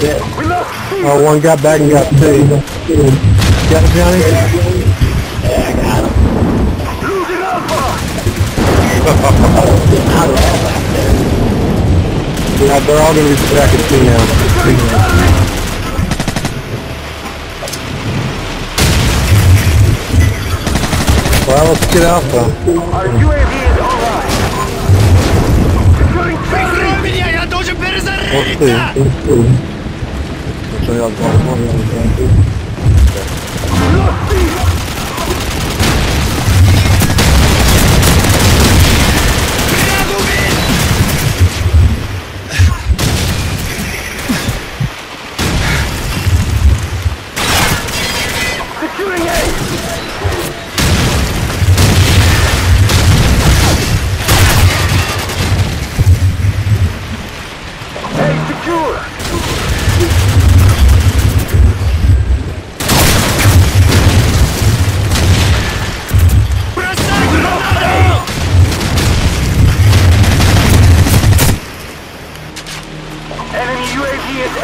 dead. Oh, one got back and got two. Got it, Johnny? Yeah, I got him. Losing Alpha! How? Yeah, they're all going to be back at two now. Well, let's get Alpha. Our UAV is online. Securing Let's see. Let's see. So y'all go one, one, one.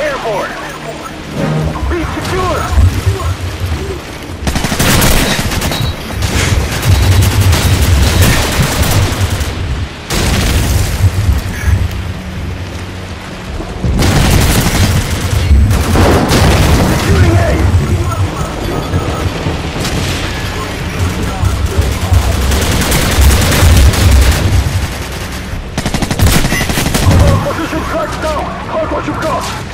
Airborne. Be secure. What you've got.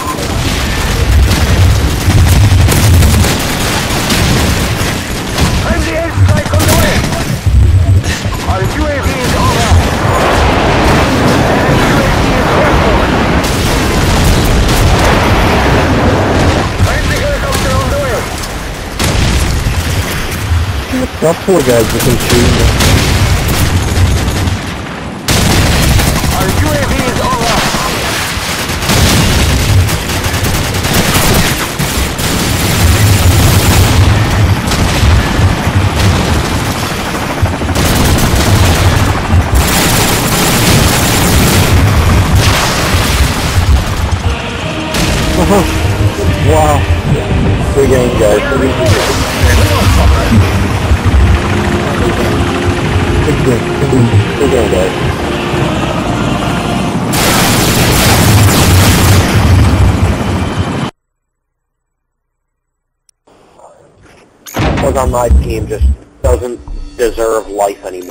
That poor guy's been shooting. Our UAV is online. Wow. Good game, guys. Was on my team just doesn't deserve life anymore.